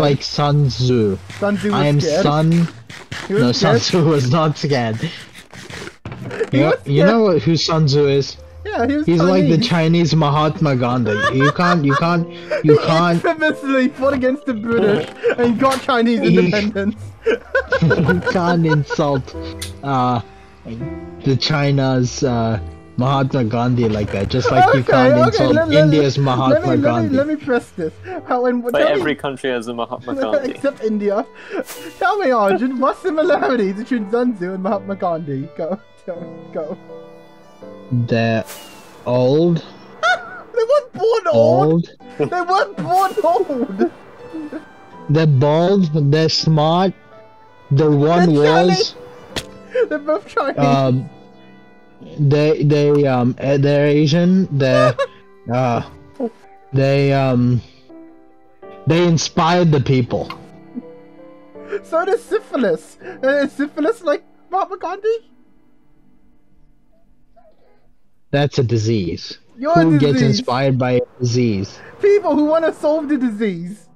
like Sun Tzu. Sun Tzu I am scared. Sun. No, Sun scared. Tzu was not scared. You, was you know what- who Sun Tzu is? Yeah, he was He's like the Chinese. Mahatma Gandhi. You can't, you can't, you He can't, He infamously fought against the British and got Chinese independence. you can't insult uh, the China's uh, Mahatma Gandhi like that. Just like you can't insult let- let- India's let Mahatma me, let Gandhi. Me, let me press this. How and But tell me- every country has a Mahatma Gandhi. Except India. Tell me, Arjun, what similarities between Sun and Mahatma Gandhi? Go, tell me, go. They're old, They weren't born old. old. They weren't born old. They're bald. They're smart. The one They're was They're both Chinese. um, they they um eh, they're Asian. They're uh, they um they inspired the people. so does syphilis. Uh, is syphilis like Mahatma Gandhi? That's a disease. Your Who gets inspired by a disease? People who want to solve the disease.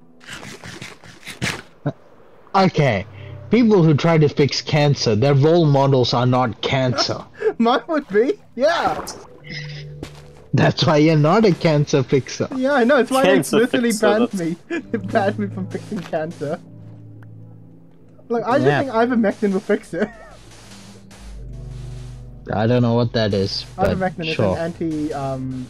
Okay. People who try to fix cancer, their role models are not cancer. Mine would be. Yeah. That's why you're not a cancer fixer. Yeah, I know. It's why they Cancer explicitly fixer, banned that's- me. They banned me from fixing cancer. Like, I just Yeah. think ivermectin will fix it. I don't know what that is, but Ivermectin sure. is an anti um,